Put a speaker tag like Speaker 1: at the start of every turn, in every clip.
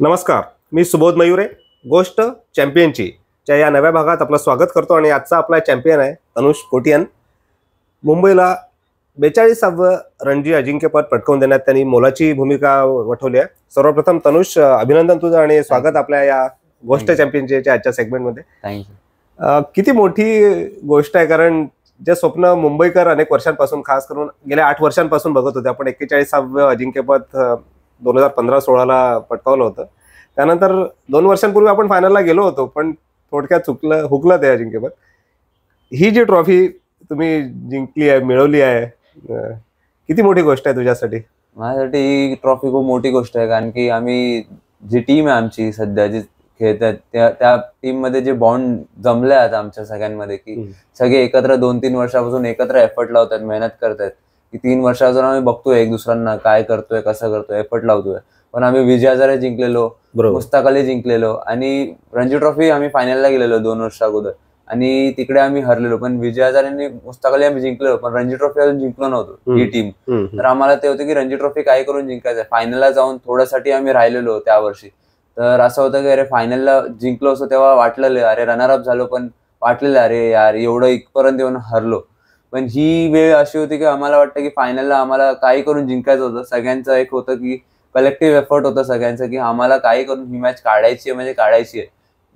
Speaker 1: नमस्कार मी सुबोध मयुरे गोष्ट चॅम्पियनची. च्या या नव्या भागात आपलं स्वागत करतो आणि आजचा आपला चॅम्पियन आहे तनुष कोटियन. मुंबईला बेचाळीसावं रणजी अजिंक्यपद पटकावून देण्यात त्यांनी मोलाची भूमिका वठवली आहे. सर्वप्रथम तनुष अभिनंदन तुझं आणि स्वागत आपल्या या गोष्ट. चॅम्पियनच्या आजच्या सेगमेंटमध्ये किती मोठी गोष्ट आहे कारण जे स्वप्न मुंबईकर अनेक वर्षांपासून खास करून गेल्या आठ वर्षांपासून बघत होते आपण एक्केचाळीसावं अजिंक्यपद दोन हजार पंधरा सोळाला पटकावलं होतं. त्यानंतर दोन वर्षांपूर्वी आपण फायनलला गेलो होतो पण थोडक्यात चुकलं हुकलं ते अजिंक्यपद ही जी ट्रॉफी तुम्ही जिंकली आहे मिळवली आहे किती मोठी गोष्ट आहे तुझ्यासाठी?
Speaker 2: माझ्यासाठी ही ट्रॉफी खूप मोठी गोष्ट आहे कारण की आम्ही जी टीम आहे आमची सध्या जी खेळतात त्या त्या टीममध्ये जे बॉन्ड जमले आहेत आमच्या सगळ्यांमध्ये की. सगळे एकत्र दोन तीन वर्षापासून एकत्र एफर्ट लावतात मेहनत करतात की तीन वर्षापासून आम्ही बघतोय एक दुसऱ्यांना काय करतोय कसं करतोय एफर्ट लावतोय. पण आम्ही विजय हजारे जिंकलेलो
Speaker 1: बरोबर.
Speaker 2: मुस्ताक अली जिंकलेलो आणि रणजी ट्रॉफी आम्ही फायनलला गेलेलो दोन वर्ष अगोदर. आणि तिकडे आम्ही हरलेलो पण विजय हजारेंनी मुस्ताक अली आम्ही जिंकलेलो पण रणजी ट्रॉफी अजून जिंकलो नव्हतो ही. टीम. तर आम्हाला ते होतं की रणजी ट्रॉफी काय करून जिंकायचं फायनलला जाऊन थोड्यासाठी आम्ही राहिलेलो त्या वर्षी. तर असं होतं की अरे फायनलला जिंकलो असं तेव्हा वाटलेलं अरे रनरअप झालो पण वाटलेलं अरे यार एवढं इथपर्यंत येऊन हरलो. पण ही वेळ अशी होती की आम्हाला वाटतं की फायनलला आम्हाला काही करून जिंकायचं होतं. सगळ्यांचं एक होतं की कलेक्टिव्ह एफर्ट होतं सगळ्यांचं की आम्हाला काही करून ही मॅच काढायची आहे म्हणजे काढायची आहे.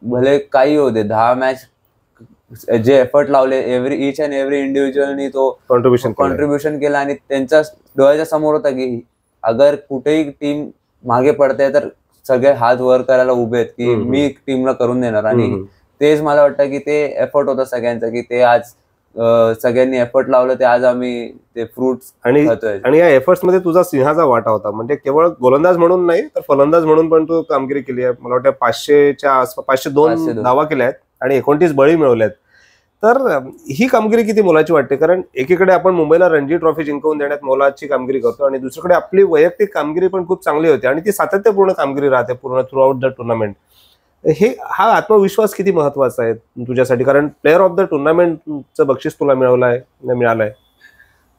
Speaker 2: भले काही होते दहा मॅच जे एफर्ट लावले एव्हरी इच अँड एव्हरी इंडिव्हिज्युअलनी तो
Speaker 1: कॉन्ट्रीब्युशन
Speaker 2: कॉन्ट्रीब्युशन केलं आणि त्यांच्या डोळ्याच्या समोर होता की अगर कुठेही टीम मागे पडते तर सगळे हात वर करायला उभे आहेत की. मी टीमला करून देणार. आणि तेच मला वाटतं की ते एफर्ट होतं सगळ्यांचं की ते आज सगळ्यांनी एफर्ट लावलं ते आज आम्ही ते फ्रुट्स
Speaker 1: आणि आणि या एफर्ट्समध्ये तुझा सिंहाचा वाटा होता. म्हणजे केवळ गोलंदाज म्हणून नाही तर फलंदाज म्हणून पण तू कामगिरी केली आहे. मला वाटतं पाचशेच्या आसपास पाचशे दोन. धावा केल्या आहेत आणि एकोणतीस बळी मिळवल्या आहेत. तर ही कामगिरी किती मोलाची वाटते? कारण एकीकडे आपण मुंबईला रणजी ट्रॉफी जिंकवून देण्यात मोलाची कामगिरी करतो आणि दुसरीकडे आपली वैयक्तिक कामगिरी पण खूप चांगली होती आणि ती सातत्यपूर्ण कामगिरी राहते पूर्ण थ्रू आउट द टुर्नामेंट हे हा आत्मविश्वास किती महत्त्वाचा आहे तुझ्यासाठी? कारण प्लेअर ऑफ द टुर्नामेंटचं बक्षीस तुला मिळवलंय मिळालंय.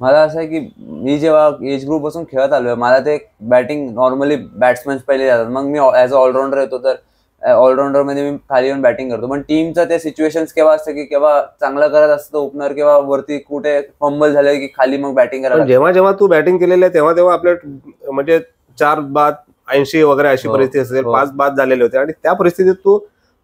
Speaker 2: मला असं आहे की मी जेव्हा एज ग्रुपपासून खेळत आलोय मला ते बॅटिंग नॉर्मली बॅट्समॅन पहिले जातात. मग मी ऍज अ ऑलराऊंडर येतो तर ऑलराऊंडरमध्ये मी खाली येऊन बॅटिंग करतो. पण टीमचं ते सिच्युएशन केव्हा असतं की केव्हा चांगलं करत असतं ओपनर किंवा वरती कुठे फंबल झालं की खाली मग बॅटिंग करायला
Speaker 1: पण जेव्हा जेव्हा तू बॅटिंग केलेली आहे तेव्हा तेव्हा आपल्या म्हणजे चार बाद ऐंशी वगैरे अशी
Speaker 2: हो,
Speaker 1: परिस्थिती असेल
Speaker 2: हो.
Speaker 1: पाच बाद झालेले होते आणि त्या परिस्थितीत तू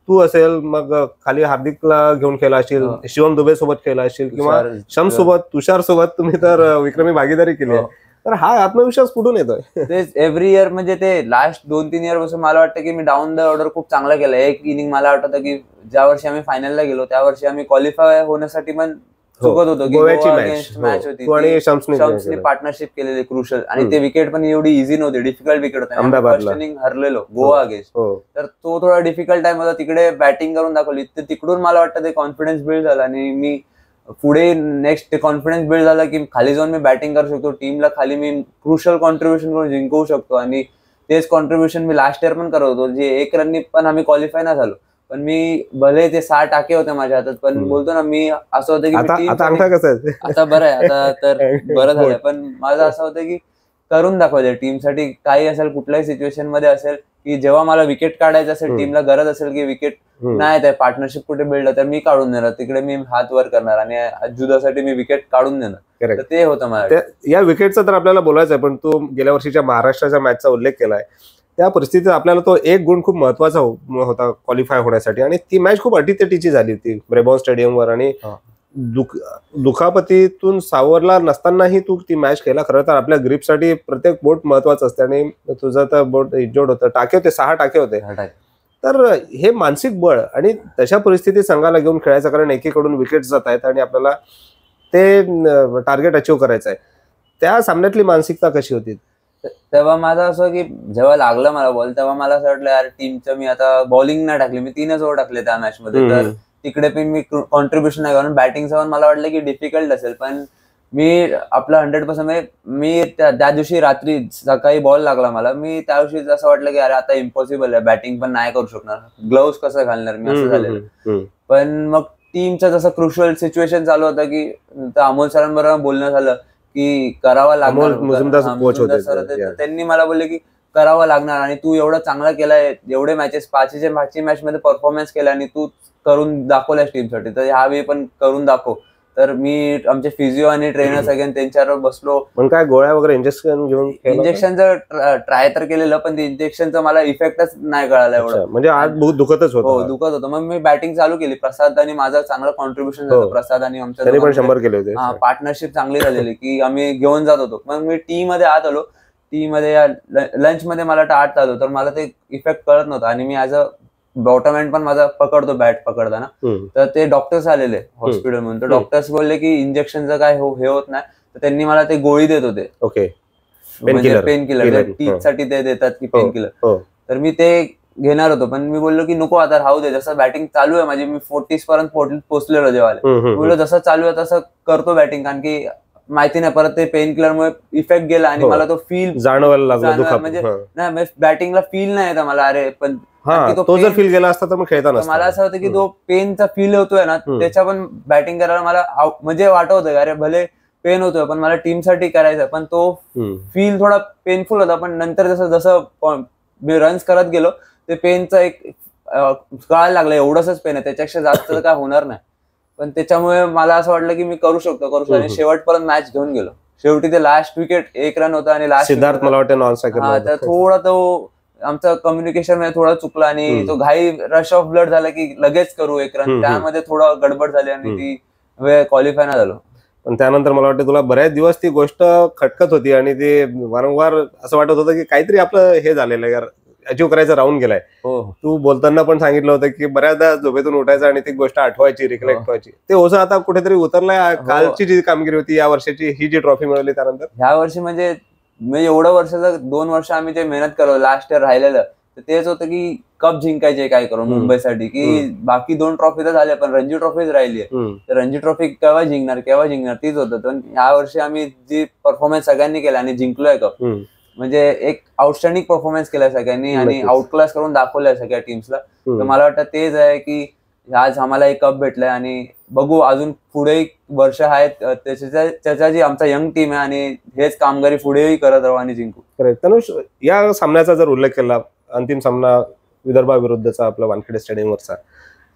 Speaker 1: तू असेल मग खाली हार्दिकला घेऊन खेळला असशील
Speaker 2: हो.
Speaker 1: शिवम दुबे सोबत खेळला असशील किंवा शम सोबत तुषार सोबत तुम्ही तर विक्रमी भागीदारी केली
Speaker 2: हो.
Speaker 1: तर हा आत्मविश्वास कुठून येतोय
Speaker 2: तेच एव्हरी इयर म्हणजे ते लास्ट दोन तीन इयरपासून मला वाटतं की मी डाऊन द ऑर्डर खूप चांगला केला एक इनिंग मला वाटतं की ज्या वर्षी आम्ही फायनलला गेलो त्या वर्षी आम्ही क्वालिफाय होण्यासाठी पण चुकत होतो की
Speaker 1: हो. गोव्याची
Speaker 2: गोवा
Speaker 1: मॅच
Speaker 2: होती.
Speaker 1: तू आणि शम्सने
Speaker 2: शम्सने
Speaker 1: केलं.
Speaker 2: पार्टनरशिप केलेली क्रुशल आणि. ते विकेट पण एवढी इझी नव्हती डिफिकल्ट विकेट होते.
Speaker 1: अहमदाबादला.
Speaker 2: हरलेलो गोवा अगेन्स्ट
Speaker 1: हो.
Speaker 2: तर तो थोडा डिफिकल्ट टाइम होता. तिकडे बॅटिंग करून दाखवली. तर तिकडून मला वाटतं ते कॉन्फिडन्स बिल्ड झाला. आणि मी पुढे नेक्स्ट ते कॉन्फिडन्स बिल्ड झाला की खाली जाऊन मी बॅटिंग करू शकतो. टीमला खाली मी क्रुशल कॉन्ट्रीब्युशन करून जिंकवू शकतो. आणि तेच कॉन्ट्रीब्युशन मी लास्ट इयर पण करत होतो. जे एक रननी पण आम्ही क्वालिफाय नाही झालो. पण मी भले ते सहा टाके होते माझ्या हातात पण. बोलतो ना मी असं होतं की
Speaker 1: आता
Speaker 2: team
Speaker 1: आता
Speaker 2: साठी-
Speaker 1: अंगठा कसा आहे
Speaker 2: आता बरं आहे आता तर बरं झालं पण माझं असं होतं की करून दाखवायचं टीमसाठी काही असेल कुठल्याही सिच्युएशनमध्ये असेल की जेव्हा मला विकेट काढायचं असेल. टीमला गरज असेल की विकेट. नाही आहे पार्टनरशिप कुठे बिल्ड तर मी काढून देणार तिकडे मी हात वर करणार आणि जुदासाठी मी विकेट काढून देणार. तर ते होतं मला
Speaker 1: या विकेटचा तर आपल्याला बोलायचं आहे पण तू गेल्या वर्षीच्या महाराष्ट्राच्या मॅचचा उल्लेख केलाय त्या परिस्थितीत आपल्याला तो एक गुण खूप महत्त्वाचा हो- होता क्वालिफाय होण्यासाठी. आणि ती मॅच खूप अटीतटीची झाली होती ब्रेबॉन स्टेडियमवर आणि. दुख दुखापतीतून सावरला नसतानाही तू ती मॅच खेळला खरं तर आपल्या ग्रीपसाठी प्रत्येक बोट महत्वाचं असते. आणि तुझं तर बोट इंजोर्ड होतं. टाके होते सहा टाके होते. तर हे मानसिक बळ आणि तशा परिस्थितीत संघाला घेऊन खेळायचं कारण एकीकडून विकेट जात आहेत आणि आपल्याला ते टार्गेट अचीव्ह करायचं आहे. त्या सामन्यातली मानसिकता कशी होती?
Speaker 2: तेव्हा माझं असं की जेव्हा लागलं मला बॉल तेव्हा मला असं वाटलं यार टीमचं मी आता बॉलिंग नाही टाकली मी तीनच ओव्हर टाकले त्या मॅच मध्ये. तर तिकडे पण मी कॉन्ट्रीब्युशन नाही कारण बॅटिंगचं पण मला वाटलं की डिफिकल्ट असेल पण मी आपलं हंड्रेड पर्सेंट मी त्या दिवशी रात्री सकाळी बॉल लागला मला मी त्या दिवशी असं वाटलं की अरे आता इम्पॉसिबल आहे बॅटिंग पण नाही करू शकणार ग्लोव्स कसं घालणार मी? असं झालेलं. पण मग टीमचं जसं क्रुशल सिच्युएशन चालू होतं की अमोल सरांबरोबर बोलणं झालं. की करावा लागणार. त्यांनी मला बोलले की करावं लागणार आणि तू एवढं चांगला केलाय एवढे मॅचेस पाचशे पाचशे मॅच मध्ये परफॉर्मन्स केला आणि तू करून दाखवल्यास टीमसाठी तर ह्यावेळी पण करून दाखव. तर मी आमचे फिजिओ आणि ट्रेनर सगळ्यांनी त्यांच्यावर बसलो.
Speaker 1: पण काय गोळ्या वगैरे इंजेक्शन घेऊन?
Speaker 2: इंजेक्शनचं ट्राय तर केलेलं पण ते इंजेक्शनचं मला इफेक्टच नाही कळाला एवढं.
Speaker 1: म्हणजे आज दुखतच
Speaker 2: हो
Speaker 1: होतं
Speaker 2: दुखत होतं. मग मी बॅटिंग चालू केली. प्रसाद आणि माझं चांगलं कॉन्ट्रीब्युशन
Speaker 1: हो.
Speaker 2: झालं प्रसाद आणि आमच्या हा पार्टनरशिप चांगली झालेली की आम्ही घेऊन जात होतो. मग मी टी मध्ये आत आलो. टी मध्ये लंच मध्ये मला आठ आलो तर मला ते इफेक्ट कळत नव्हता. आणि मी ऍज अ बॉटम एंड पण माझा पकडतो बॅट पकडताना. तर ते डॉक्टर्स आलेले हॉस्पिटल म्हणून तर. डॉक्टर्स बोलले की इंजेक्शनचं काय हो- हे होत नाही. तर त्यांनी मला ते गोळी देत होते.
Speaker 1: ओके
Speaker 2: म्हणजे. पेन किलर टीथ
Speaker 1: हो.
Speaker 2: साठी ते देतात की
Speaker 1: हो.
Speaker 2: पेन किलर
Speaker 1: हो.
Speaker 2: तर मी ते घेणार होतो. पण मी बोललो की नको आता राहू दे. जसं बॅटिंग चालू आहे माझी मी फोर्टीस पर्यंत पोहोचलेलो जेव्हा बोललो जसं चालू आहे तसं करतो बॅटिंग कारण की माहिती नाही परत ते पेन किलर मुळे इफेक्ट गेला आणि
Speaker 1: हो.
Speaker 2: मला तो फील
Speaker 1: जाणवायला लागलं
Speaker 2: म्हणजे-
Speaker 1: हा.
Speaker 2: नाही बॅटिंगला फील नाही येत मला अरे पण
Speaker 1: हा
Speaker 2: तो
Speaker 1: तो जर फील गेला असता तर मग खेळता नसता.
Speaker 2: मला असं होतं की तो पेनचा फील होतोय ना. त्याच्या पण बॅटिंग करायला मला म्हणजे वाटत होतं अरे भले पेन होतोय पण मला टीमसाठी करायचं पण तो. फील थोडा पेनफुल होता पण नंतर जसं जसं मी रन्स करत गेलो ते पेनचं एक कळायला लागलं एवढंच पेन आहे. त्याच्यापेक्षा जास्त काय होणार नाही. पण त्याच्यामुळे मला असं वाटलं की मी करू शकतो करू शकतो. आणि. शेवटपर्यंत मॅच घेऊन गेलो. शेवटी ते लास्ट विकेट एक रन होता आणि लास्ट
Speaker 1: सिद्धार्थ मला वाटतं
Speaker 2: थोडा तो आमचं कम्युनिकेशनमध्ये थोडा चुकला आणि. तो घाई रश ऑफ ब्लड झाला की लगेच करू एक रन. त्यामध्ये थोडं गडबड झाली आणि. ती वेळ क्वालिफाय नाही झालो
Speaker 1: पण त्यानंतर मला वाटतं तुला बऱ्याच दिवस ती गोष्ट खटकत होती आणि ते वारंवार असं वाटत होतं की काहीतरी आपलं हे झालेलं आहे यार अचीव करायचं राहून गेलाय
Speaker 2: हो
Speaker 1: तू बोलताना पण सांगितलं होतं की बऱ्याचदा झोपेतून उठायचं आणि ती गोष्ट आठवायची रिकलेक्ट
Speaker 2: हो.
Speaker 1: व्हायची ते ओझं आता कुठेतरी उतरलंय
Speaker 2: हो.
Speaker 1: कालची जी कामगिरी होती या वर्षाची ही जी ट्रॉफी मिळवली त्यानंतर
Speaker 2: ह्या वर्षी म्हणजे म्हणजे एवढं वर्षाचं दोन वर्ष आम्ही जे मेहनत करतो लास्ट इयर राहिलेलं तर तेच होतं की कप जिंकायचे काय करून. मुंबईसाठी की बाकी दोन ट्रॉफी तर झाल्या पण रणजी ट्रॉफीच राहिली. तर रणजी ट्रॉफी केव्हा जिंकणार केव्हा जिंकणार तीच होतं पण ह्या वर्षी आम्ही जी परफॉर्मन्स सगळ्यांनी केला आणि जिंकलोय कप. म्हणजे एक आउटस्टँडिंग परफॉर्मन्स केलाय सगळ्यांनी आणि
Speaker 1: नक्कीच.
Speaker 2: आउट क्लास करून दाखवलंय सगळ्या टीम्सला तर. मला वाटतं तेच आहे की आज आम्हाला एक कप भेटलाय आणि बघू अजून पुढे वर्ष आहेत. त्याच्या त्याच्या जी आमचा यंग टीम आहे आणि हेच कामगारी पुढेही करत राहू आणि जिंकू.
Speaker 1: तनुष या सामन्याचा जर उल्लेख केला अंतिम सामना विदर्भाविरुद्धचा आपला वानखेडे स्टेडियमवरचा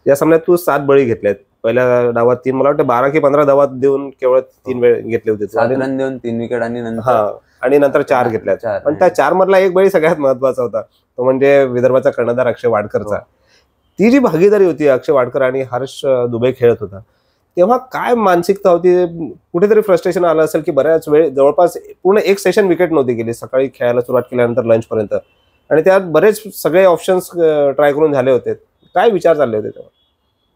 Speaker 1: या सामन्यात तू सात बळी घेतल्यात पहिल्या डावात तीन मला वाटतं बारा की पंधरा डावात देऊन केवळ तीन वेळ घेतले होते
Speaker 2: रन देऊन तीन विकेट आणि नंतर
Speaker 1: हा आणि नंतर चार घेतल्यात.
Speaker 2: चार.
Speaker 1: पण त्या चार मधला एक बळी सगळ्यात महत्त्वाचा होता. तो म्हणजे विदर्भाचा कर्णधार अक्षय वाडकरचा.
Speaker 2: हो.
Speaker 1: ती जी भागीदारी होती अक्षय वाडकर आणि हर्ष दुबे खेळत होता तेव्हा काय मानसिकता होती? कुठेतरी फ्रस्ट्रेशन आलं असेल की बऱ्याच वेळ जवळपास पूर्ण एक सेशन विकेट नव्हती गेली. सकाळी खेळायला सुरुवात केल्यानंतर लंच पर्यंत. आणि त्यात बरेच सगळे ऑप्शन्स ट्राय करून झाले होते. काय विचार चालले होते तेव्हा?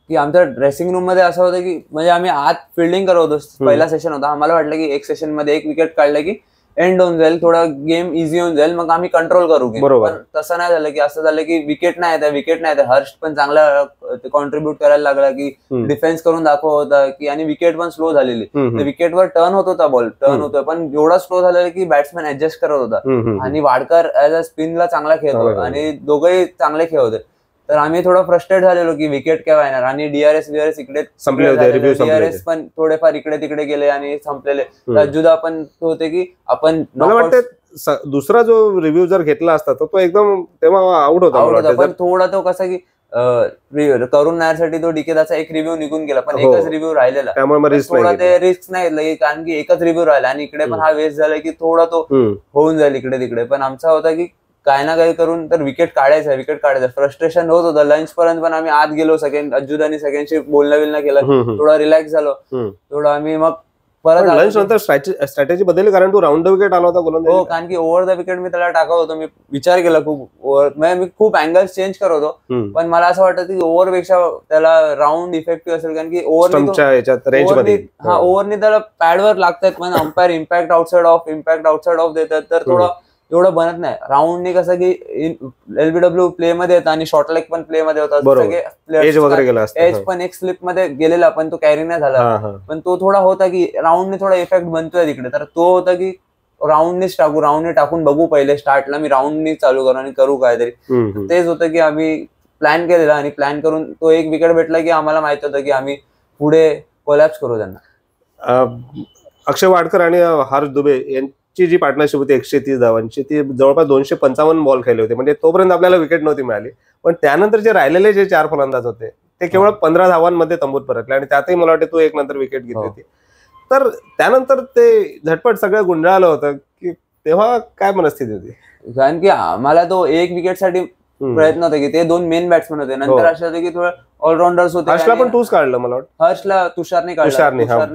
Speaker 2: की आमच्या ड्रेसिंग रूममध्ये असं होतं की म्हणजे आम्ही आत फिल्डिंग करत होतो. पहिला सेशन होता. आम्हाला वाटलं की एक सेशनमध्ये एक विकेट काढलं की एंड होऊन जाईल थोडा गेम इझी होऊन जाईल मग आम्ही कंट्रोल करू.
Speaker 1: बरोबर.
Speaker 2: पण तसं नाही झालं की असं झालं की विकेट नाही येत विकेट नाही येत हर्ष पण चांगला कॉन्ट्रीब्युट करायला लागला की. डिफेन्स करून दाखव होता की आणि विकेट पण स्लो झालेली विकेटवर टर्न होत होता बॉल टर्न. होतोय पण एवढा स्लो झालेला की बॅट्समॅन ऍडजस्ट करत होता आणि वाडकर ऍज अ स्पिनला चांगला खेळतो
Speaker 1: खेळतो.
Speaker 2: आणि दोघंही चांगले खेळ होते तर आम्ही थोडं फ्रस्ट्रेट झालेलो की विकेट केव्हा येणार आणि डीआरएस बीआरएस इकडे
Speaker 1: संपले होते,
Speaker 2: डीआरएस. पण थोडेफार इकडे तिकडे गेले आणि संपलेले
Speaker 1: हम्म.
Speaker 2: अजुदा पण तो होते की आपण
Speaker 1: दुसरा जो रिव्ह्यू जर घेतला असता तर तो एकदम तेव्हा आउट होता.
Speaker 2: पण थोडा तो कसा की करून नायरसाठी तो डिकेदाचा एक रिव्ह्यू निघून गेला पण
Speaker 1: हो.
Speaker 2: एकच रिव्ह्यू राहिलेला
Speaker 1: त्यामुळे मग रिस्क
Speaker 2: थोडा
Speaker 1: नाही
Speaker 2: ते रिस्क नाही घेतलं की कारण की एकच रिव्ह्यू राहिला आणि इकडे पण. हा वेस्ट झाला की थोडा तो होऊन जाईल इकडे तिकडे पण आमचा होता की काय ना काय करून तर विकेट काढायचं विकेट काढायचं फ्रस्ट्रेशन होत होतं. लंच पर्यंत पण आम्ही आत गेलो सेकंड अज्जुदानी सगळ्यांशी बोलणं बिलणं केलं. थोडा रिलॅक्स झालो. थोडं आम्ही मग परत.
Speaker 1: लंच नंतर स्ट्रॅटेजी बदलली कारण तू राऊंड विकेट आला होता
Speaker 2: हो
Speaker 1: गोलंदाजी
Speaker 2: कारण की ओव्हर द विकेट मी त्याला टाकत होतो. मी विचार केला खूप over- म्हणजे मी खूप अँगल्स चेंज करत होतो. पण मला असं वाटतं की ओव्हरपेक्षा त्याला राऊंड इफेक्टिव्ह असेल कारण की ओव्हर हा ओव्हरनी त्याला पॅडवर लागतात पण umpire impact outside off impact outside off देतात. तर थोडं एवढं बनत नाही. राऊंडनी कसं की एलबीडब्ल्यू प्ले मध्ये येतं आणि शॉर्ट लेग पण प्ले मध्ये होतात
Speaker 1: एज वगैरे गेला असता.
Speaker 2: एज पण एक स्लिपमध्ये गेलेला पण तो कॅरी नाही झाला. पण तो थोडा होता की राऊंडने थोडा इफेक्ट बनतोय तिकडे. तर तो होता की राऊंडनीच टाकू राऊंडने टाकून बघू पहिले. स्टार्टला मी राऊंडनी चालू करू आणि करू काहीतरी. तेच होतं की आम्ही प्लॅन केलेला आणि प्लॅन करून तो एक विकेट भेटला की आम्हाला माहीत होतं की आम्ही पुढे कोलॅप्स करू त्यांना.
Speaker 1: अक्षय वाडकर आणि हर्ष दुबे ची जी पार्टनरशिप होती एकशे तीस धावांची ती जवळपास दोनशे पंचावन्न बॉल खेळले होते म्हणजे तोपर्यंत आपल्याला विकेट नव्हती मिळाली पण त्यानंतर जे राहिलेले जे चार फलंदाज होते ते केवळ पंधरा धावांमध्ये तंबूत परतले आणि त्यातही मला वाटतं तू एक नंतर विकेट घेतली
Speaker 2: हो.
Speaker 1: होती तर त्यानंतर ते झटपट सगळं गुंडाळलं होतं की तेव्हा काय मनस्थिती होती
Speaker 2: कारण की आम्हाला तो एक विकेटसाठी
Speaker 1: हम्म.
Speaker 2: प्रयत्न होता की ते दोन मेन बॅट्समन होते
Speaker 1: हो.
Speaker 2: नंतर असं होतं की थोडं ऑलराऊंडर्स होते
Speaker 1: हर्षला पण तूच काढलं मला वाटतं
Speaker 2: हर्षला तुषारने काढला
Speaker 1: तुषारने हा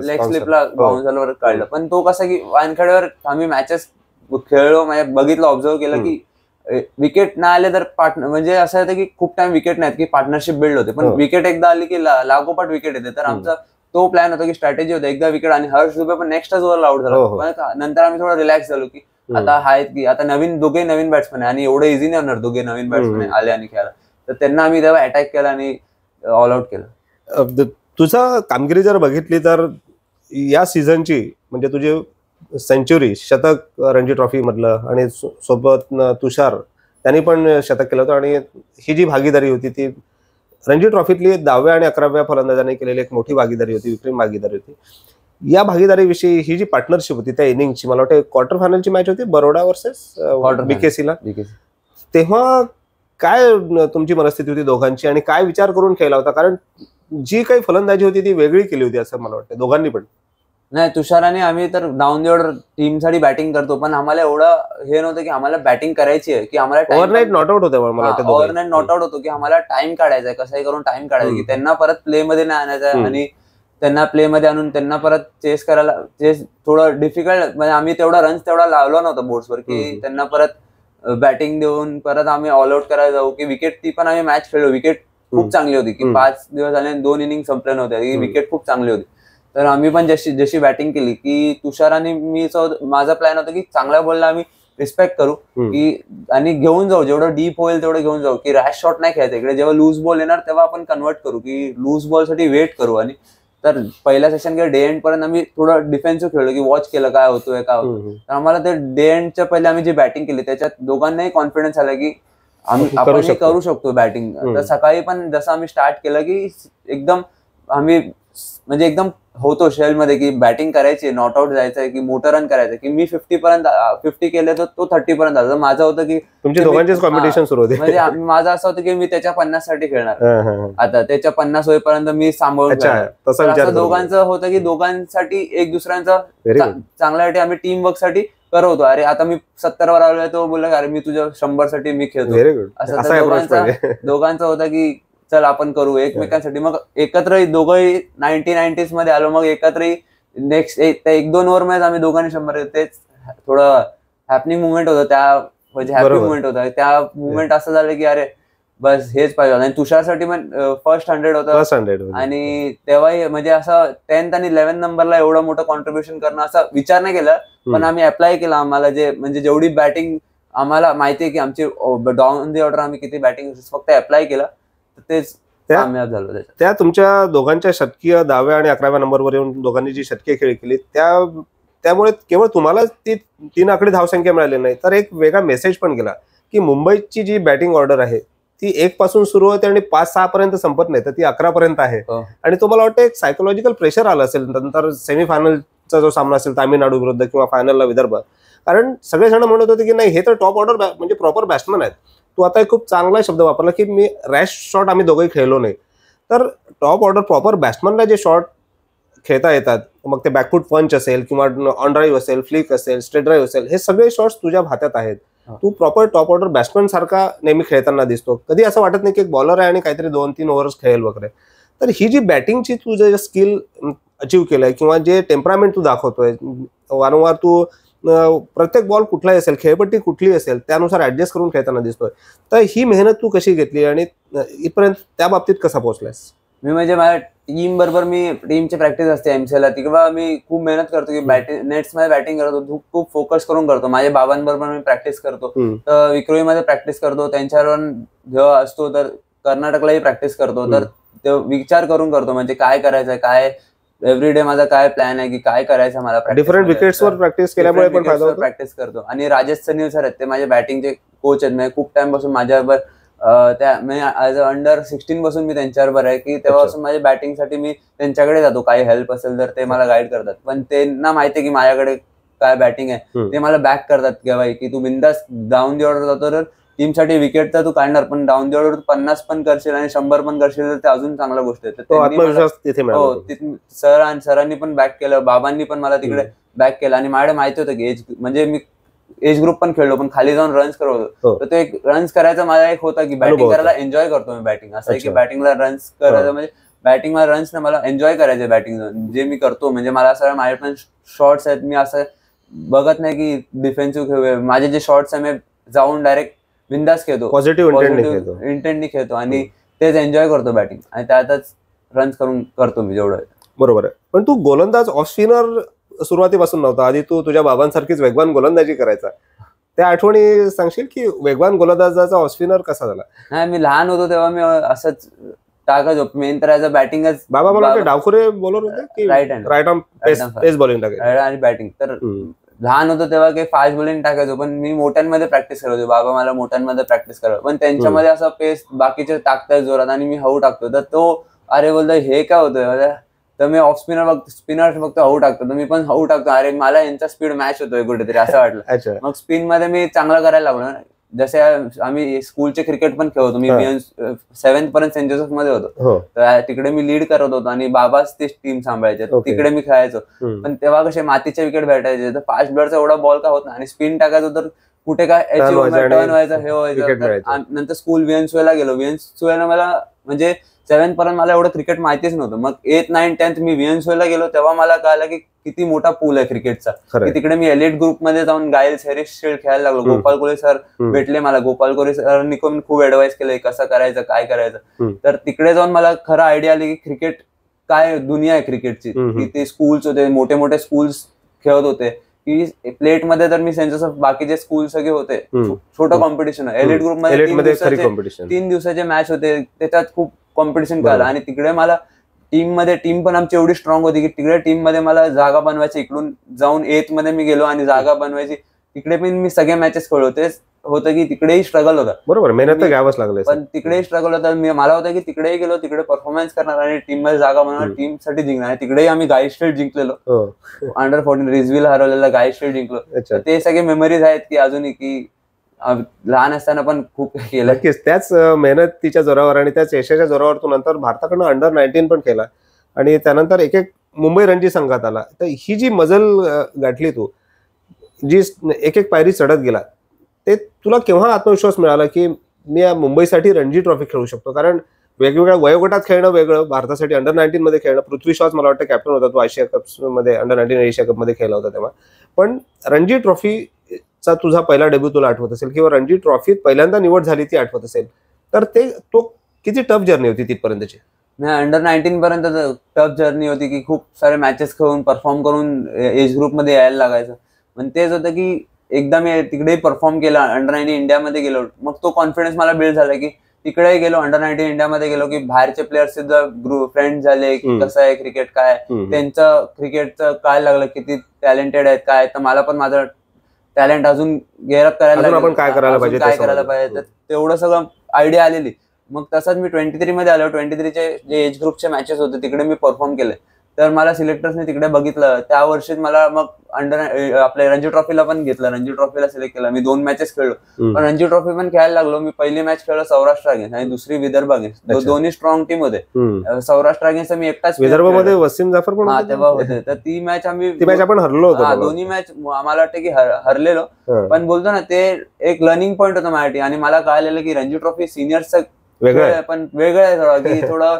Speaker 2: लेग. स्लिपला
Speaker 1: हो.
Speaker 2: बाउन्सरवर काढलं पण तो कसा की वानखेड्यावर आम्ही मॅचेस खेळलो म्हणजे बघितलं ऑब्झर्व केलं की विकेट नाही आले तर पार्टनर म्हणजे असं होतं की खूप टाइम विकेट नाहीत की पार्टनरशिप बिल्ड होते पण
Speaker 1: हो.
Speaker 2: विकेट एकदा आली की लागोपाठ विकेट येते तर. आमचा तो प्लॅन होता की स्ट्रॅटेजी होता एकदा विकेट आणि हर्ष दुबे पण नेक्स्टच ओव्हर आउट झाला
Speaker 1: हो, हो.
Speaker 2: नंतर आम्ही थोडं रिलॅक्स झालो की. आता आहेत की आता नवीन दोघे नवीन बॅट्समॅन आहे आणि एवढं इझी नाही होणार दोघे नवीन बॅट्समॅन. आले आणि खेळायला. तर त्यांना आम्ही तेव्हा अटॅक केला आणि ऑल आउट केलं.
Speaker 1: तुझा कामगिरी जर बघितली तर या सीझनची म्हणजे तुझी सेंचुरी शतक रणजी ट्रॉफी मधलं आणि सोबत तुषार त्यांनी पण शतक केलं होतं आणि ही जी भागीदारी होती ती रणजी ट्रॉफीतली दहाव्या आणि अकराव्या फलंदाजांनी केलेली एक मोठी भागीदारी होती विक्रम भागीदारी होती. या भागीदारीविषयी ही जी पार्टनरशिप होती त्या इनिंगची मला वाटतं क्वार्टर फायनलची मॅच होती बरोडा वर्सेस बीकेसीला. तेव्हा काय तुमची मनस्थिती होती दोघांची आणि काय विचार करून खेळला होता कारण जी काही फलंदाजी होती ती वेगळी केली होती असं मला वाटतं दोघांनी पण
Speaker 2: नाही तुषाराने आम्ही तर डाऊन द ऑर्डर टीमसाठी बॅटिंग करतो पण आम्हाला एवढं हे नव्हतं की आम्हाला बॅटिंग करायची आहे की आम्हाला
Speaker 1: ओव्हरनाईट नॉट आउट होते मला वाटतं.
Speaker 2: ओव्हरनाईट नॉट आउट होतो की आम्हाला टाइम काढायचा आहे कसंही करून टाइम काढायचा की. त्यांना परत प्ले मध्ये नाही आणायचं. आणि त्यांना प्ले मध्ये आणून त्यांना परत चेस करायला चेस थोडं डिफिकल्ट म्हणजे आम्ही तेवढा रन्स तेवढा लावला नव्हता बोर्ड्सवर की
Speaker 1: हम्म.
Speaker 2: त्यांना परत बॅटिंग देऊन परत आम्ही ऑल आउट करायला जाऊ की विकेट ती पण आम्ही मॅच खेळलो विकेट. खूप चांगली होती की. पाच दिवस झाले दोन इनिंग संपल्या नव्हत्या की. विकेट खूप चांगली होती तर आम्ही पण जशी जशी बॅटिंग केली की तुषार आणि मी माझा प्लॅन होता की चांगल्या बॉलला आम्ही रिस्पेक्ट करू. की आणि घेऊन जाऊ जेवढं डीप होईल तेवढं घेऊन जाऊ की रॅश शॉट नाही खेळायचं इकडे जेव्हा लूज बॉल येणार तेव्हा आपण कन्वर्ट करू की लूज बॉलसाठी वेट करू आणि तर पहिल्या सेशन किंवा डे एंड पर्यंत आम्ही थोडं डिफेन्सिव्ह खेळलो की वॉच केलं काय होतोय काय होतोय
Speaker 1: हम्म.
Speaker 2: तर आम्हाला ते डे एंडच्या पहिले आम्ही जी बॅटिंग केली त्याच्यात दोघांनाही कॉन्फिडन्स आला की आम्ही आपण. करू शकतो बॅटिंग. तर सकाळी पण जसं आम्ही स्टार्ट केलं की एकदम आम्ही म्हणजे एकदम होतो शेल मध्ये की बॅटिंग करायची नॉट आउट जायचंय की मोटर रन करायचं की मी फिफ्टी पर्यंत फिफ्टी केले तर तो थर्टी पर्यंत आला. माझं होतं की
Speaker 1: तुमची कॉम्पिटिशन सुरू होती.
Speaker 2: म्हणजे माझं असं होतं की मी त्याच्या पन्नाससाठी खेळणार. आता त्याच्या पन्नास होईपर्यंत मी सांभाळून दोघांचं होतं की दोघांसाठी एक दुसऱ्यांचं चांगल्यासाठी आम्ही टीम वर्कसाठी करवतो. अरे आता मी सत्तर वर आलोय तो बोलला अरे मी तुझ्या शंभरसाठी मी खेळतो. असं दोघांचं होतं की चल आपण करू एकमेकांसाठी. मग एकत्र दोघंही नाईन्टी नाईन्टीजमध्ये आलो मग एकत्रही नेक्स्ट एक दोन ओव्हरमध्ये आम्ही दोघांनी शंभर तेच थोडं हॅपनिंग मुवमेंट होतं. त्या म्हणजे हॅपी. मुवमेंट होतं. त्या मुवमेंट असं झालं की अरे बस हेच पाहिजे आणि तुषारसाठी पण फर्स्ट हंड्रेड होतं. आणि तेव्हाही म्हणजे असं टेन्थ आणि इलेव्हन्थ नंबरला एवढं मोठं कॉन्ट्रीब्युशन करणं असा विचार नाही केला. पण. आम्ही अप्लाय केला आम्हाला जे म्हणजे जेवढी बॅटिंग आम्हाला माहिती आहे की आमची डाऊन दी ऑर्डर आम्ही किती बॅटिंग फक्त अप्लाय केलं. तेच
Speaker 1: त्या-
Speaker 2: कामयाब झालो त्याच्यात.
Speaker 1: त्या तुमच्या दोघांच्या शतकीय दहाव्या आणि अकराव्या नंबरवर येऊन दोघांनी जी शतकीय खेळी केली त्या त्यामुळे केवळ तुम्हाला ती तीन आकडे धावसंख्या मिळाली नाही तर एक वेगळा मेसेज पण गेला की मुंबईची जी बॅटिंग ऑर्डर आहे ती एक पासून सुरू होते आणि पाच सहा पर्यंत संपत नाही तर ती अकरा पर्यंत आहे.
Speaker 2: हो.
Speaker 1: आणि तुम्हाला वाटतं एक सायकोलॉजिकल प्रेशर आलं असेल नंतर सेमीफायनलचा जो सामना असेल तामिळनाडू विरुद्ध किंवा फायनलला विदर्भ. कारण सगळे जण म्हणत होते की नाही हे तर टॉप ऑर्डर म्हणजे प्रॉपर बॅट्समन आहेत. तू आता एक खूप चांगला शब्द वापरला की मी रॅश शॉट आम्ही दोघंही खेळलो नाही. तर टॉप ऑर्डर प्रॉपर बॅट्समनला जे शॉट खेळता येतात मग ते बॅकफूट पंच असेल किंवा ऑन ड्राईव्ह असेल फ्लिक असेल स्ट्रेट ड्राईव्ह असेल हे सगळे शॉट्स तुझ्या हातात आहेत. तू प्रॉपर टॉप ऑर्डर बॅट्समन सारखा नेहमी खेळताना दिसतो. कधी असं वाटत नाही की एक बॉलर आहे आणि काहीतरी दोन तीन ओव्हर्स खेळेल वगैरे. तर ही जी बॅटिंगची तू जे स्किल अचीव केलंय किंवा जे टेम्परामेंट तू दाखवतोय वारंवार तू प्रत्येक बॉल कुठलाही असेल खेळपट्टी कुठली असेल त्यानुसार ऍडजस्ट करून खेळताना दिसतोय. तर ही मेहनत तू कशी घेतली आणि इथपर्यंत त्या बाबतीत कसा पोहोचलास
Speaker 2: मी म्हणजे माझ्या टीम बरोबर मी टीमची प्रॅक्टिस असते एमसीएल ला किंवा मी खूप मेहनत करतो की बॅटिंग नेट्समध्ये बॅटिंग करतो खूप खूप फोकस करून करतो. माझ्या बाबांबरोबर मी प्रॅक्टिस करतो. तर विक्रोळीमध्ये प्रॅक्टिस करतो त्यांच्यावर जेव्हा असतो तर कर्नाटकलाही प्रॅक्टिस करतो. तर ते विचार करून करतो म्हणजे काय करायचंय काय एव्हरी डे माझा काय प्लॅन आहे की काय करायचं मला
Speaker 1: डिफरंट. विकेट्सवर प्रॅक्टिस केल्यामुळे पण फायदा होतो.
Speaker 2: प्रॅक्टिस करतो. आणि राजेश सनील सर आहेत ते माझे बॅटिंगचे कोच आहेत. म्हणजे खूप टाइमपासून माझ्याबरोबर अं, त्या म्हणजे अंडर सिक्स्टीन पासून मी त्यांच्याबरोबर आहे की तेव्हापासून माझ्या बॅटिंगसाठी मी त्यांच्याकडे जातो. काही हेल्प असेल तर ते मला गाईड करतात. पण त्यांना माहिती आहे की माझ्याकडे काय बॅटिंग आहे. ते मला बॅक करतात की की तू बिंदास डाऊन दी ऑर्डर जातो तर टीमसाठी विकेट तर तू काढणार पण डाऊन दी पन्नास पण करशील आणि शंभर पण करशील तर ते अजून चांगला गोष्ट आहे. मला- हो तिथं सर आणि सरांनी पण बॅक केलं बाबांनी पण मला तिकडे बॅक केलं आणि माझ्याकडे माहिती होतं की एज म्हणजे मी एज ग्रुप पण खेळलो पण खाली जाऊन रन्स करत
Speaker 1: हो.
Speaker 2: होतो तर तो एक रन्स करायचा माझा एक होता की बॅटिंग. करायला एन्जॉय करतो मी बॅटिंग असं की. बॅटिंगला रन्स करायचं म्हणजे बॅटिंगला रन्स ना मला एन्जॉय करायचे बॅटिंग जे मी करतो म्हणजे मला असं माझे पण शॉर्ट्स आहेत. मी असं बघत नाही की डिफेन्सिव्ह खेळ माझे जे शॉर्ट्स आहे मी जाऊन डायरेक्ट बिंदास खेळतो.
Speaker 1: पॉझिटिव्ह
Speaker 2: इंटेंटनी खेळतो. आणि तेच एन्जॉय करतो बॅटिंग आणि त्यातच रन्स करून करतो मी जेवढं.
Speaker 1: बरोबर आहे. पण तू गोलंदाज ऑफ स्पिनर सुरुवातीपासून नव्हता. आधी तू तुझ्या बाबांसारखीच वेगवान गोलंदाजी करायचा. त्या आठवणी सांगशील की वेगवान गोलंदाजाचा ऑफ स्पिनर कसा झाला?
Speaker 2: नाही मी लहान होतो तेव्हा मी असंच टाकायचो मेन तर ॲज अ बॅटिंगच
Speaker 1: बाबा मला डावखुरे बॉलर होते की
Speaker 2: right hand
Speaker 1: right arm pace bowling
Speaker 2: आणि बॅटिंग तर. लहान होतो तेव्हा काही फास्ट बॉलिंग टाकायचो पण मी मोठ्यांमध्ये प्रॅक्टिस करत होतो. बाबा मला मोठ्यांमध्ये प्रॅक्टिस करत पण त्यांच्यामध्ये असं पेस बाकीचे टाकताय जोरात आणि मी हवू टाकतो. तर तो अरे बोलतो हे काय होतंय? तर मी ऑफ स्पिनर बघतो स्पिनर फक्त हवू टाकतो. तर मी पण हवू टाकतो. अरे मला यांचा स्पीड मॅच होतोय कुठेतरी असं वाटलं. मग स्पिनमध्ये मी चांगलं करायला लागलो. जसे आम्ही स्कूलचे क्रिकेट पण खेळतो मी. सेव्हन्थ पर्यंत सेंट जोसेफमध्ये होतो.
Speaker 1: हो.
Speaker 2: तर तिकडे मी लीड करत होतो आणि बाबाच ती टीम सांभाळायचे. तिकडे मी खेळायचो. पण तेव्हा कसे मातीचे विकेट भेटायचे. तर फास्ट बॉलचा एवढा बॉल का होत नाही. आणि स्पिन टाकायचो तर कुठे काय टर्न व्हायचं हे व्हायचं. नंतर स्कूल विएनसुएला गेलो. विएनसुएला मला म्हणजे सेव्हन्थ पर्यंत मला एवढं क्रिकेट माहितीच नव्हतं मग एथ नाईन टेन्थ मी विएनसुएला गेलो तेव्हा मला कळलं की किती मोठा पूल आहे क्रिकेटचा की. तिकडे मी एलिट ग्रुपमध्ये जाऊन गायल्स हेरिस शिल्ड खेळायला लागलो. गोपाल कोळी सर. भेटले मला गोपाल कोळी सरांनी पण खूप ऍडवाइस केलंय कसं करायचं काय करायचं. तर तिकडे जाऊन मला खरं आयडिया आली की क्रिकेट काय दुनिया आहे क्रिकेटची. की ते स्कूल्स होते मोठे मोठे स्कूल्स खेळत होते की प्लेटमध्ये तर मी सेन्सेस ऑफ बाकीचे स्कूल सगळे होते. छोटं कॉम्पिटिशन एलिट ग्रुपमध्ये
Speaker 1: एलिट
Speaker 2: तीन
Speaker 1: मध्ये खरी
Speaker 2: दिवसाचे
Speaker 1: कॉम्पिटिशन
Speaker 2: तीन दिवसाचे मॅच होते त्याच्यात खूप कॉम्पिटिशन. कळलं आणि तिकडे मला टीममध्ये टीम पण आमची एवढी स्ट्रॉंग होती की तिकडे टीममध्ये मला जागा बनवायची इकडून जाऊन एथमध्ये मी गेलो आणि जागा बनवायची. तिकडे पण मी सगळे मॅचेस खेळलो. तेच होतं की तिकडेही स्ट्रगल होता.
Speaker 1: बरोबर मेहनत घ्यावंच लागलं
Speaker 2: पण तिकडेही स्ट्रगल होता. मी मला होतं की तिकडेही गेलो तिकडे परफॉर्मन्स करणार आणि टीममध्ये जागा बनवणार. टीमसाठी जिंकणार. आणि तिकडेही आम्ही गाईड स्टेट जिंकलेलो. अंडर फोर्टीन रिझविल हरवलेला गाईड स्टेट जिंकलो. ते सगळे मेमरीज आहेत की अजूनही की लहान असताना पण खूप केलं
Speaker 1: नक्कीच. त्याच मेहनत मेहनतीच्या जोरावर आणि त्याच यशाच्या जोरावरतून नंतर भारताकडनं अंडर नाईन्टीन पण केला. आणि त्यानंतर एक एक मुंबई रणजी संघात आला. तर ही जी मजल गाठली तू जी एक एक पायरी चढत गेला ते तुला केव्हा आत्मविश्वास मिळाला की मी या मुंबईसाठी रणजी ट्रॉफी खेळू शकतो? कारण वेगवेगळ्या वयोगटात खेळणं वेगळं भारतासाठी अंडर नाईन्टीन मध्ये खेळणं. पृथ्वी शॉज मला वाटतं कॅप्टन होता तो आशिया कपमध्ये अंडर नाईन्टीन एशिया कपमध्ये खेळला होता तेव्हा. पण रणजी ट्रॉफी ट्रॉफीचा तुझा पहिला डेब्यू तुला आठवत असेल किंवा रणजी ट्रॉफीत पहिल्यांदा निवड झाली ती आठवत असेल तर ते तो किती टफ जर्नी होती तिथपर्यंतची
Speaker 2: नाही अंडर नाईन्टीन पर्यंत टफ जर्नी होती की खूप सारे मॅचेस खेळून परफॉर्म करून एज ग्रुपमध्ये यायला लागायचं पण तेच होतं की एकदा मी तिकडे परफॉर्म केला अंडर नाईन्टीन इंडियामध्ये गेलो मग तो कॉन्फिडन्स मला बिल्ड झाला की तिकडे गेलो अंडर नाईन्टीन इंडियामध्ये गेलो की बाहेरचे प्लेयर्स ग्रुप फ्रेंड झाले. कसं आहे क्रिकेट काय. त्यांचं क्रिकेटचं काय लागलं किती टॅलेंटेड आहेत काय तर मला पण माझं टॅलेंट अजून गेअरअप करायला.
Speaker 1: आपण काय करायला पाहिजे
Speaker 2: काय करायला. पाहिजे तर तेवढं सगळं आयडिया आलेली मग तसंच मी ट्वेंटी थ्री मध्ये आलो ट्वेंटी थ्रीचे जे एज ग्रुपचे मॅचेस होते तिकडे मी परफॉर्म केले तर मला सिलेक्टर्सने तिकडे बघितलं. त्या वर्षीच मला मग अंडर आपल्या रणजी ट्रॉफीला पण घेतलं. रणजी ट्रॉफीला सिलेक्ट केलं. मी दोन मॅचेस खेळलो. पण रणजी ट्रॉफी पण खेळायला लागलो. मी पहिली मॅच खेळलो सौराष्ट्र अगेन्स्ट आणि दुसरी विदर्भ अगेन्स्ट. दोन्ही स्ट्रॉंग टीम होते. सौराष्ट्र अगेन्स्ट मी एकटाच
Speaker 1: विदर्भमध्ये
Speaker 2: खेळलो.
Speaker 1: वसीम जाफर पण
Speaker 2: तेव्हा? होते. तर ती मॅच आम्ही
Speaker 1: मॅच आपण हरलो होतो
Speaker 2: हा. दोन्ही मॅच आम्हाला वाटतं की हर- हरलेलो. पण बोलतो ना ते एक लर्निंग पॉईंट होतं माझ्यासाठी. आणि मला कळलेलं की रणजी ट्रॉफी सिनियरचं
Speaker 1: वेगळं
Speaker 2: पण वेगळं आहे थोडं. की थोडं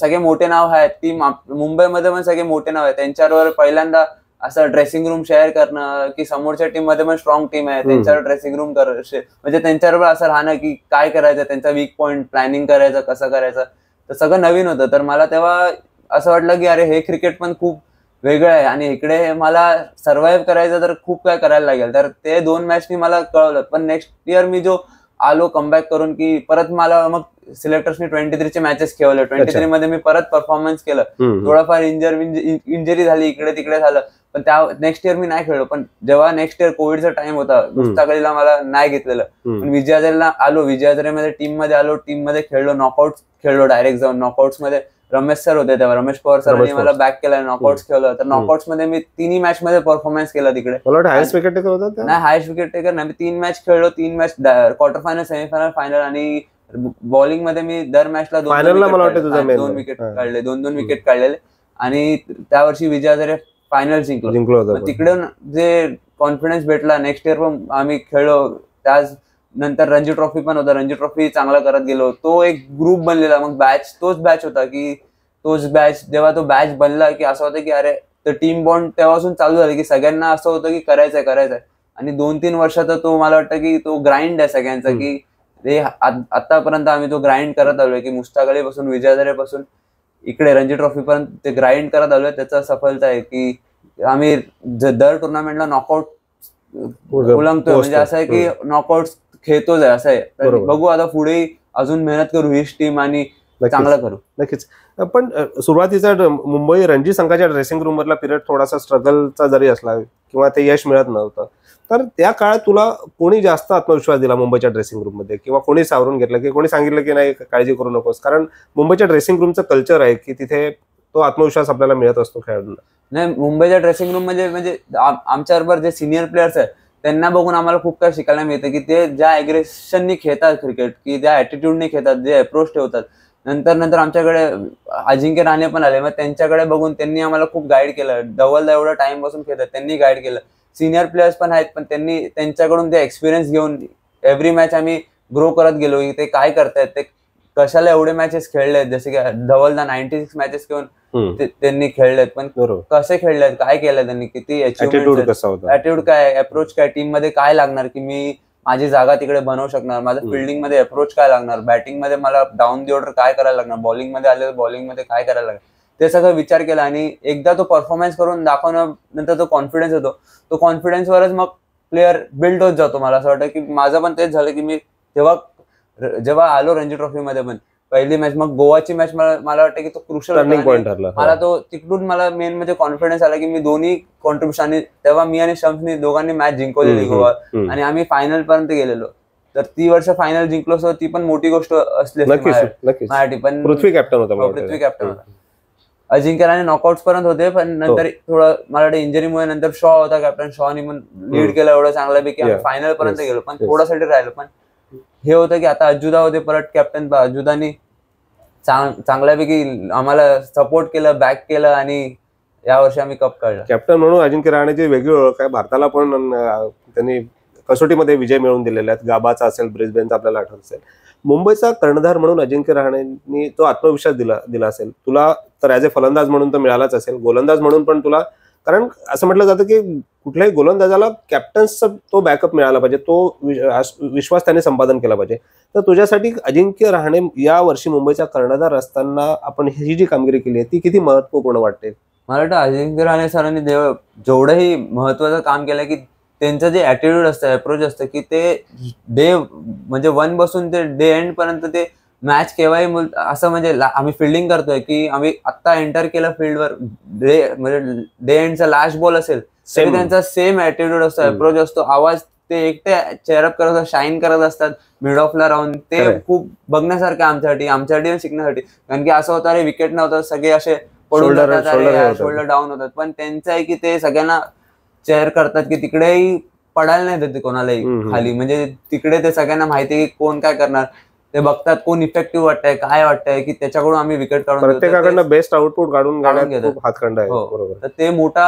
Speaker 2: सगळे मोठे नाव आहेत. ती मुंबईमध्ये पण सगळे मोठे नाव आहेत. त्यांच्यावर पहिल्यांदा असं ड्रेसिंग रूम शेअर करणं की समोरच्या टीममध्ये पण स्ट्रॉंग टीम आहे. त्यांच्यावर ड्रेसिंग रूम कर म्हणजे त्यांच्याबरोबर असं राहणं की काय करायचं त्यांचा वीक पॉईंट प्लॅनिंग करायचं कसं करायचं. तर सगळं नवीन होतं. तर मला तेव्हा असं वाटलं की अरे हे क्रिकेट पण खूप वेगळं आहे. आणि इकडे मला सर्व्हाइव्ह करायचं तर खूप काय करायला लागेल. तर ते दोन मॅचनी मला कळवलं. पण नेक्स्ट इयर मी जो आलो कमबॅक करून की परत मला मग सिलेक्टर्सनी ट्वेंटी थ्रीचे मॅचेस खेळले ट्वेंटी. थ्री मध्ये मी परत परफॉर्मन्स केलं. थोडंफार इंजर इंजरी झाली इकडे तिकडे झालं. पण त्या नेक्स्ट इयर मी नाही खेळलो. पण जेव्हा नेक्स्ट इयर कोविडचा टाइम होता मुस्ताकलीला मला नाही घेतलेलं. पण विजयाजरीला आलो. विजयाजरीमध्ये टीममध्ये आलो. टीममध्ये खेळलो. नॉकआउट खेळलो डायरेक्ट जाऊन. नॉकआउट्समध्ये रमेश सर होते तेव्हा. रमेश पवार सरांनी मला बॅक केला. नॉकआउट खेळलं. तर नॉकआउट्समध्ये मी तिन्ही मॅच मध्ये परफॉर्मन्स केला तिकडे.
Speaker 1: Highest wicket taker?
Speaker 2: नाही हायस्ट विकेट टेकर नाही. मी तीन मॅच खेळलो. तीन match quarter final semifinal final आणि बॉलिंगमध्ये मी दर मॅचला दोन. विकेट. काढले दोन दोन विकेट काढलेले. आणि त्या वर्षी विजय हजारे फायनल जिंकलो.
Speaker 1: जिंकलो होता
Speaker 2: मग
Speaker 1: पण.
Speaker 2: तिकडे जे कॉन्फिडन्स भेटला नेक्स्ट इयर पण आम्ही खेळलो. त्याच नंतर रणजी ट्रॉफी पण होता. रणजी ट्रॉफी चांगला करत गेलो. तो एक ग्रुप बनलेला. मग बॅच तोच बॅच होता की तोच बॅच जेव्हा तो बॅच बनला की असं होतं की अरे तर टीम बॉन्ड तेव्हापासून चालू झालं की सगळ्यांना असं होतं की करायचंय करायचंय. आणि दोन तीन वर्षात तो मला वाटतं की तो ग्राइंड आहे सगळ्यांचा. की ते आतापर्यंत आम्ही तो ग्राइंड करत आलोय की मुस्ताक अली पासून विजय हजारे पासून इकडे रणजी ट्रॉफी पर्यंत ते ग्राइंड करत आलोय त्याचा सफलता आहे की आम्ही दर टुर्नामेंटला नॉकआउट उलंगतोय म्हणजे असं आहे की नॉकआउट खेळतोच आहे असं आहे. बघू आता पुढे अजून मेहनत करू हीच टीम आणि. चांगलं करू.
Speaker 1: नक्कीच. पण सुरुवातीचा मुंबई रणजी संघाच्या ड्रेसिंग रूम मधला पिरियड थोडासा स्ट्रगलचा जरी असला किंवा ते यश मिळत नव्हतं तर त्या काळात तुला कोणी जास्त आत्मविश्वास दिला मुंबईच्या ड्रेसिंग रूममध्ये? किंवा कोणी सावरून घेतलं की कोणी सांगितलं की नाही काळजी करू नकोस कारण मुंबईच्या ड्रेसिंग रूमचं कल्चर आहे की तिथे तो आत्मविश्वास आपल्याला मिळत असतो खेळाडूंना.
Speaker 2: नाही मुंबईच्या ड्रेसिंग रूममध्ये म्हणजे आम- आमच्या बरोबर जे सिनियर प्लेयर्स आहेत त्यांना बघून आम्हाला खूप काही शिकायला मिळतं की ते ज्या अग्रेशननी खेळतात क्रिकेट की ज्या ऍटिट्यूडनी खेळतात जे अप्रोच ठेवतात नंतर नंतर आमच्याकडे अजिंक्य राणे पण आले. मग त्यांच्याकडे बघून त्यांनी आम्हाला खूप गाईड केलं. डबलदा एवढा टाइमपासून खेळतात त्यांनी गाईड केलं. सिनियर प्लेयर्स पण आहेत पण त्यांनी त्यांच्याकडून ते एक्सपिरियन्स घेऊन एव्हरी मॅच आम्ही ग्रो करत गेलो. की ते काय करतायत ते कशाला एवढे मॅचेस खेळले आहेत जसे की धवलदा नाईन्टी सिक्स मॅचेस घेऊन त्यांनी खेळलेत. पण कसे खेळलेत काय केलं त्यांनी किती अचिव्हमेंट ऍटिट्यूड काय? अप्रोच काय? टीममध्ये काय लागणार? की मी माझी जागा तिकडे बनवू शकणार माझं. फिल्डिंगमध्ये अप्रोच काय लागणार बॅटिंगमध्ये मला डाऊन दी ऑर्डर काय करायला लागणार बॉलिंगमध्ये आले बॉलिंगमध्ये काय करायला लागणार? ते सगळं विचार केला आणि एकदा तो परफॉर्मन्स करून दाखवणं नंतर तो कॉन्फिडन्स येतो. तो कॉन्फिडन्सवरच मग प्लेअर बिल्ड होत जातो. मला असं वाटतं की माझं पण तेच झालं की मी जेव्हा जेव्हा आलो रणजी ट्रॉफी मध्ये पण पहिली मॅच मग गोवाची मॅच मला वाटतं की तो क्रुशल
Speaker 1: टर्निंग पॉईंट ठरला
Speaker 2: मला तो तिकडून मला मेन म्हणजे कॉन्फिडन्स आला की मी दोन्ही कॉन्ट्रीब्युशन आणि तेव्हा मी आणि शम्सनी दोघांनी मॅच जिंकवलेली गोवा. आणि आम्ही फायनल पर्यंत गेलेलो तर ती वर्ष फायनल जिंकलो असतो ती पण मोठी गोष्ट असली माझ्यासाठी पण
Speaker 1: पृथ्वी कॅप्टन होता
Speaker 2: हो, पृथ्वी. कॅप्टन होता. अजिंक्य राणे नॉकआउट पर्यंत होते पण
Speaker 1: हो.
Speaker 2: नंतर थोडं मला वाटतं इंजरीमुळे नंतर शॉ होता कॅप्टन शॉनी पण लीड. केलं एवढं चांगल्यापैकी आम्ही. फायनल पर्यंत. गेलो पण. थोडासाठी राहिलो पण हे होतं की आता अजुदा होते परत कॅप्टन अजुदानी चांग- चांगल्यापैकी आम्हाला सपोर्ट केलं बॅक केलं आणि या वर्षी आम्ही कप काढला.
Speaker 1: कॅप्टन म्हणून अजिंक्य रहाणेची वेगळी ओळख आहे. भारताला पण त्यांनी कसोटीमध्ये विजय मिळवून दिलेले आहेत. गाबाचा असेल ब्रिस्बेनचा आपल्याला आठवत असेल. मुंबईचा कर्णधार म्हणून अजिंक्य रहाणेंनी तो आत्मविश्वास दिला दिला असेल. तुला तर ॲज अ फलंदाज म्हणून तर मिळालाच असेल. गोलंदाज म्हणून पण तुला कारण असं म्हटलं जातं की कुठल्याही गोलंदाजाला कॅप्टन्सचा तो बॅकअप मिळाला पाहिजे तो विश्वास त्याने संपादन केला पाहिजे. तर तुझ्यासाठी अजिंक्य राहणे या वर्षी मुंबईचा कर्णधार असताना आपण ही जी कामगिरी केली आहे ती किती महत्त्वपूर्ण वाटते?
Speaker 2: मला वाटतं अजिंक्य राहणे सरांनी देव जेवढंही महत्वाचं काम केलं की त्यांचं जे ऍटिट्यूड असतं अप्रोच असतं की ते डे म्हणजे वन बसून ते डे एंड पर्यंत ते मॅच केव्हाही मुल- असं म्हणजे आम्ही फिल्डिंग करतोय की आम्ही आत्ता एंटर केलं फील्डवर डे म्हणजे डे एंडचा लास्ट बॉल असेल तरी. त्यांचा सेम ऍटिट्यूड असतो. अप्रोच असतो आवाज ते एकटे चेअरअप करत असतात शाईन करत असतात मिड ऑफला राहून ते. खूप बघण्यासारखं आमच्यासाठी आमच्यासाठी शिकण्यासाठी कारण की असं होतं अरे विकेट नव्हतं सगळे असे पडून जातात. शोल्डर डाऊन होतात पण त्यांचं आहे की ते सगळ्यांना चेअर करतात की तिकडेही पडायला नाही देते कोणालाही. खाली म्हणजे तिकडे ते सगळ्यांना माहिती की कोण काय करणार ते बघतात कोण इफेक्टिव्ह वाटतंय काय वाटतंय की त्याच्याकडून आम्ही विकेट काढून
Speaker 1: प्रत्येकाकडनं बेस्ट आउटपुट काढून
Speaker 2: घेतात.
Speaker 1: हातखंड आहे
Speaker 2: हो.
Speaker 1: बरोबर
Speaker 2: तर ते मोठा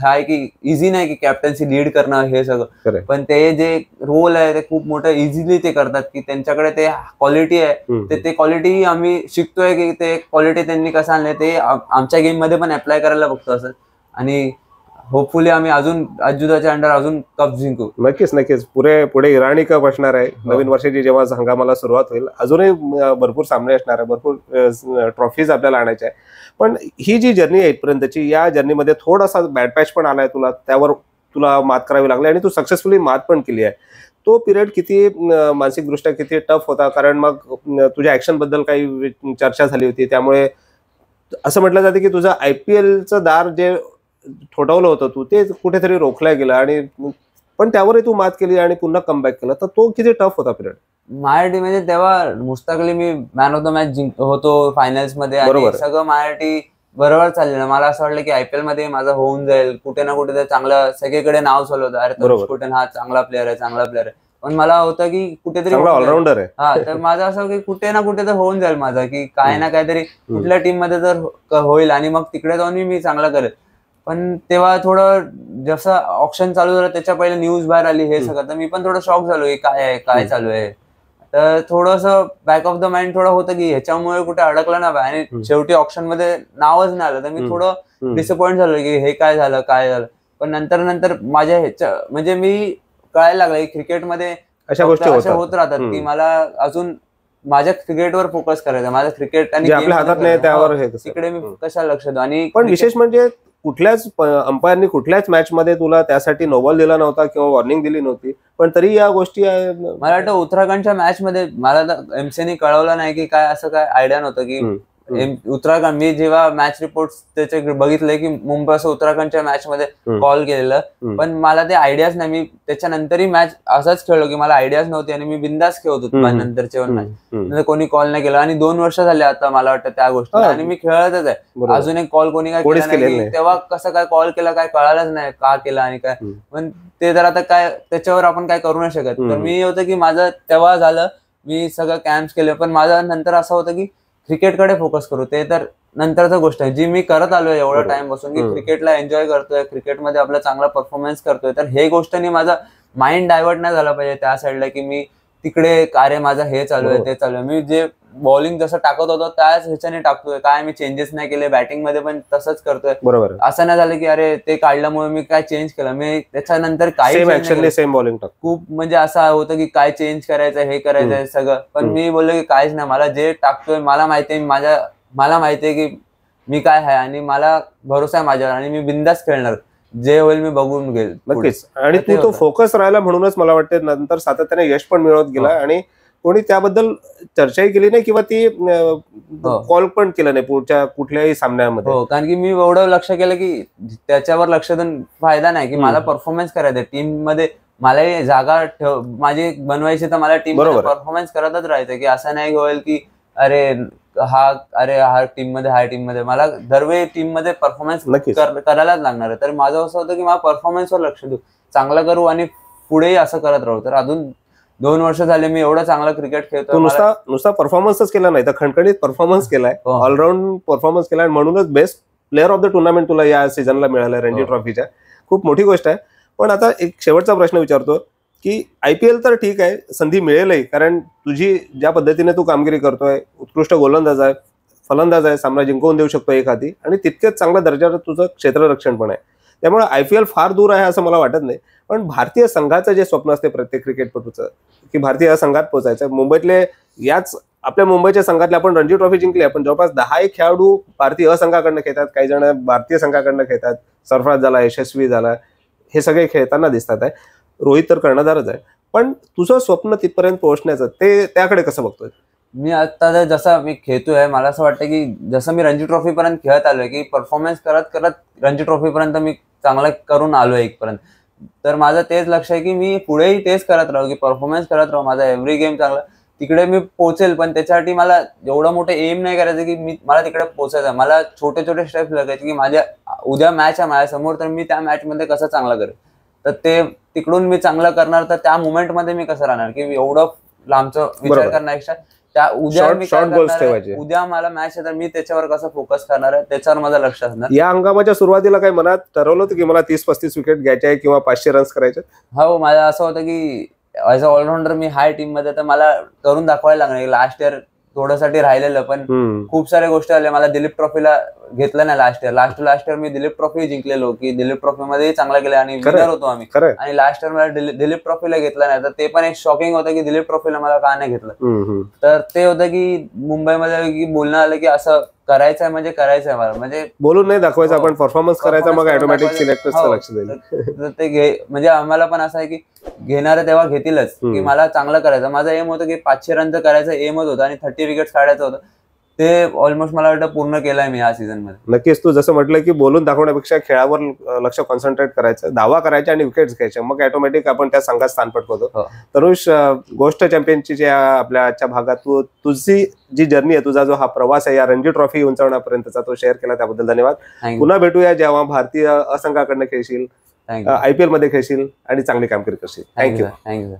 Speaker 2: हा आहे की इझी नाही की कॅप्टन्सी लीड करणं हे सगळं. पण ते जे रोल आहे ते खूप मोठं इझिली ते करतात की त्यांच्याकडे ते क्वालिटी आहे. ते ते क्वालिटी आम्ही शिकतोय की ते क्वालिटी त्यांनी कसं आणले ते आम- आमच्या गेममध्ये पण अप्लाय करायला बघतो असं आणि होपफुली आम्ही अजून अजुदाच्या अंडर अजून कप जिंकू.
Speaker 1: नक्कीच नक्कीच. पुढे पुढे इराणी कप असणार आहे.
Speaker 2: हो.
Speaker 1: नवीन वर्षाची जेव्हा हंगामाला सुरुवात होईल अजूनही भरपूर सामने असणार आहे. भरपूर ट्रॉफीज आपल्याला आणायच्या आहे पण ही जी जर्नी आहे इथपर्यंतची या जर्नीमध्ये थोडासा बॅड पॅच पण आलाय तुला. त्यावर तुला मात करावी लागली आणि तू सक्सेसफुली मात पण केली आहे. तो पिरियड किती मानसिकदृष्ट्या किती टफ होता? कारण मग तुझ्या ऍक्शनबद्दल काही चर्चा झाली होती. त्यामुळे असं म्हटलं जातं की तुझं आय पी एलचं दार जे ठोठावलं होतं तू ते कुठेतरी रोखलं गेलं आणि पण त्यावरही तू मात केली आणि पुन्हा कमबॅक केलं. तर तो किती टफ होता पिरियड?
Speaker 2: माझ्यासाठी म्हणजे तेव्हा मुश्ताक अली मी मॅन ऑफ द मॅच जिंक होतो फायनल्समध्ये आणि
Speaker 1: बरोबर.
Speaker 2: सगळं माझ्यासाठी बरोबर चाललेलं. मला असं वाटलं की आयपीएलमध्ये माझं होऊन जाईल. कुठे ना कुठे ते चांगलं सगळीकडे नाव चालू होतं. अरे
Speaker 1: बरोबर.
Speaker 2: तरुण कुठे हा चांगला प्लेअर आहे चांगला प्लेअर आहे. पण मला होतं की कुठेतरी
Speaker 1: चांगला
Speaker 2: होऊन जाईल.
Speaker 1: ऑलराऊंडर आहे.
Speaker 2: हा तर माझं असं की कुठे ना कुठे तर होऊन जाईल माझं की काय ना काहीतरी कुठल्या टीममध्ये तर हो- होईल. आणि मग तिकडे जाऊन मी चांगला करेल पण तेव्हा थोडं जसं ऑप्शन चालू झालं त्याच्या पहिले न्यूज बाहेर आली हे सगळं. तर मी पण थोडं शॉक झालो की काय आहे काय चालू आहे? तर थोडस बॅक ऑफ द माइंड थोडं होतं की ह्याच्यामुळे कुठे अडकलं ना. आणि शेवटी ऑप्शनमध्ये नावच नाही आलं. तर मी थोडं. डिसअपॉइंट झालो की हे काय झालं काय झालं? पण नंतर नंतर माझ्या ह्याच्या म्हणजे मी कळायला लागलं की क्रिकेटमध्ये
Speaker 1: अशा गोष्टी
Speaker 2: होत राहतात की. मला अजून माझ्या क्रिकेटवर फोकस करायचा माझं क्रिकेट आणि
Speaker 1: हातात नाही त्यावर. हे
Speaker 2: हो, तिकडे मी. कशाला लक्ष देऊ? आणि
Speaker 1: पण विशेष म्हणजे कुठल्याच अंपायरनी कुठल्याच मॅच मध्ये तुला त्यासाठी नोबल दिला नव्हता किंवा वॉर्निंग दिली नव्हती. पण तरी या गोष्टी
Speaker 2: मला वाटतं उत्तराखंडच्या मॅच मध्ये मला एमसीने कळवलं नाही की काय असं काय आयडिया नव्हतं की उत्तराखंड मी जेव्हा मॅच रिपोर्ट त्याचे बघितले की मुंबई असं उत्तराखंडच्या मॅच मध्ये. कॉल केलेलं. पण मला ते आयडियाच नाही मी त्याच्यानंतरही मॅच असाच खेळलो की मला आयडियाच नव्हती आणि मी बिंदास खेळत होतो. नंतरचे मॅच
Speaker 1: हम्म.
Speaker 2: म्हणजे कोणी कॉल नाही केला आणि दोन वर्ष झाले आता मला वाटतं त्या गोष्टी. आणि मी खेळतच आहे. अजून एक कॉल कोणी काय केला. तेव्हा कसं काय कॉल केला काय कळालंच नाही का केला आणि काय. पण ते जर आता काय त्याच्यावर आपण काय करू नाही शकत तर. मी होतं की माझं तेव्हा झालं मी सगळं कॅम्प्स केले पण माझं नंतर असं होतं की क्रिकेटकडे फोकस करू ते तर नंतरच गोष्ट आहे जी मी करत आलोय एवढा. टाइम बसून की. क्रिकेटला एन्जॉय करतोय क्रिकेटमध्ये आपला चांगला परफॉर्मन्स करतोय तर हे गोष्टनी माझा माइंड डायव्हर्ट नाही झाला पाहिजे त्या साईडला की मी तिकडे अरे माझं हे चालू आहे
Speaker 1: बरोबर.
Speaker 2: ते चालू आहे. मी जे बॉलिंग जसं टाकत होतो त्याच ह्याच्याने टाकतोय. काय मी चेंजेस नाही केले बॅटिंगमध्ये पण तसंच करतोय.
Speaker 1: बरोबर.
Speaker 2: असं नाही झालं की अरे ते काढल्यामुळे मी काय चेंज केलं? मी त्याच्यानंतर काही
Speaker 1: सेम बॉलिंग
Speaker 2: खूप म्हणजे असं होतं की काय चेंज करायचं हे करायचं सगळं. पण. मी बोललो की काहीच नाही. मला जे टाकतोय मला माहितीये माझ्या मला माहितीये की मी काय आहे आणि मला भरोसा आहे माझ्यावर आणि मी बिंदास खेळणार. जे होईल मी बघून घेईल.
Speaker 1: नक्कीच आणि
Speaker 2: ते
Speaker 1: तू. फोकस राहिला म्हणूनच मला वाटते नंतर सातत्याने यश पण मिळवत गेला
Speaker 2: हो.
Speaker 1: आणि कोणी त्याबद्दल चर्चाही केली नाही किंवा ती
Speaker 2: हो.
Speaker 1: कॉल पण केलं नाही पुढच्या कुठल्याही सामन्यामध्ये
Speaker 2: हो कारण की मी एवढं लक्ष केलं की त्याच्यावर लक्ष देऊन फायदा नाही की. मला परफॉर्मन्स करायचं टीममध्ये मला जागा ठेव माझी बनवायची तर मला टीम. परफॉर्मन्स करतच राहायचं की असं नाही होईल की अरे हा अरे हा टीममध्ये हा टीममध्ये मला दरवेळी टीममध्ये परफॉर्मन्स
Speaker 1: नक्कीच
Speaker 2: करायलाच लागणार आहे. तर माझं असं होतं की मला परफॉर्मन्सवर लक्ष देऊ. चांगलं करू आणि पुढेही असं करत राहू. तर अजून दोन वर्ष झाले मी एवढं चांगलं क्रिकेट
Speaker 1: तू
Speaker 2: खेळतो
Speaker 1: नुसता नुसता परफॉर्मन्सच केला नाही. तर खणखणीत परफॉर्मन्स केलाय.
Speaker 2: हो.
Speaker 1: ऑलराऊंड परफॉर्मन्स केला आणि म्हणूनच best player of the tournament तुला या सीझनला मिळालं रणजी
Speaker 2: हो.
Speaker 1: ट्रॉफीच्या खूप मोठी गोष्ट आहे. पण आता एक शेवटचा प्रश्न विचारतो. की आय पी एल तर ठीक आहे संधी मिळेलही. कारण तुझी ज्या पद्धतीने तू कामगिरी करतोय उत्कृष्ट गोलंदाज आहे फलंदाज आहे सामना जिंकवून देऊ शकतो एखादी. आणि तितकेच चांगल्या दर्जाचं तुझं क्षेत्ररक्षण पण आहे. त्यामुळे आय पी एल फार दूर आहे असं मला वाटत नाही. पण भारतीय संघाचं जे स्वप्न असते प्रत्येक क्रिकेटपटूचं की भारतीय संघात पोहोचायचं मुंबईतले याच आपल्या मुंबईच्या संघातले आपण रणजी ट्रॉफी जिंकली आहे, पण जवळपास दहा एक खेळाडू भारतीय असंघाकडनं खेळतात काही जण भारतीय संघाकडनं खेळतात. सरफराज झाला यशस्वी झाला हे सगळे खेळताना दिसतात आहे. रोहित तर कर्णधारच आहे. पण तुझं स्वप्न तिथपर्यंत पोहोचण्याचं ते त्याकडे कसं बघतोय?
Speaker 2: मी आता जर जसं मी खेळतोय मला असं वाटतं की जसं मी रणजी ट्रॉफी पर्यंत खेळत आलोय की परफॉर्मन्स करत करत रणजी ट्रॉफी पर्यंत मी चांगलं करून आलोय इथपर्यंत. तर माझं तेच लक्ष आहे की मी पुढेही तेच करत राहू की परफॉर्मन्स करत राहू माझा एव्हरी गेम चांगला. तिकडे मी पोहोचेल पण त्याच्यासाठी मला एवढं मोठं एम नाही करायचं की मी मला तिकडे पोहोचायचं आहे. मला छोटे छोटे स्टेप्स लागायचे की माझ्या उद्या मॅच आहे माझ्यासमोर तर मी त्या मॅचमध्ये कसं चांगलं करेल? तर ते तिकडून मी चांगलं करणार तर त्या मोमेंटमध्ये मी कसं राहणार? की एवढं लांबचं विचार. करण्यापेक्षा त्या उद्या मी
Speaker 1: ठेवायचे.
Speaker 2: उद्या मला मॅच आहे तर मी त्याच्यावर कसं फोकस करणार आहे? त्याच्यावर माझं लक्ष असणार.
Speaker 1: या हंगामाच्या सुरुवातीला काही मनात ठरवलं होतं की मला तीस पस्तीस विकेट घ्यायचे आहे किंवा पाचशे रन्स करायचे
Speaker 2: हो माझं असं होतं की ऍज अ ऑलराऊंडर मी हाय टीममध्ये तर मला करून दाखवायला लागणार. लास्ट इयर थोडंसाठी राहिलेलं पण. खूप साऱ्या गोष्टी आल्या. मला दिलीप ट्रॉफीला घेतलं नाही last year last last year मी दिलीप ट्रॉफी जिंकलेलो की दिलीप ट्रॉफी मध्ये चांगला केला आणि. विनर होतो आम्ही आणि लास्ट इयर मला दिली- दिलीप ट्रॉफीला घेतलं नाही तर ते पण एक शॉकिंग होतं की दिलीप ट्रॉफीला मला का नाही घेतलं. तर ते होतं की मुंबईमध्ये की बोलणं आलं की असं करायचं आहे म्हणजे करायचं आहे मला म्हणजे
Speaker 1: बोलून नाही दाखवायचं
Speaker 2: हो.
Speaker 1: आपण परफॉर्मन्स करायचा मग ऑटोमॅटिक
Speaker 2: हो. ते घे म्हणजे आम्हाला पण असं आहे की घेणारे तेव्हा घेतीलच की. मला चांगलं करायचं माझं एम होतं की पाचशे रनचं करायचं एमच होतं आणि थर्टी विकेट्स काढायचं होतं ते ऑलमोस्ट मला वाटतं पूर्ण केलंय मी या सीझनमध्ये.
Speaker 1: नक्कीच तू जसं म्हटलं की बोलून दाखवण्यापेक्षा खेळावर लक्ष कॉन्सन्ट्रेट करायचं. धावा करायच्या आणि विकेट्स घ्यायच्या. मग ऑटोमॅटिक आपण त्या संघात स्थान पटकवतो.
Speaker 2: हो.
Speaker 1: तरुष गोष्ट चॅम्पियनची ज्या आपल्या आजच्या भागात तू तुझी जी जर्नी आहे तुझा जो हा प्रवास आहे या रणजी ट्रॉफी उंचावण्यापर्यंतचा तो शेअर केला त्याबद्दल धन्यवाद. पुन्हा भेटूया जेव्हा भारतीय असंघाकडनं खेळशील आयपीएलमध्ये खेळशील आणि चांगली कामगिरी करशील. Thank you
Speaker 2: thank you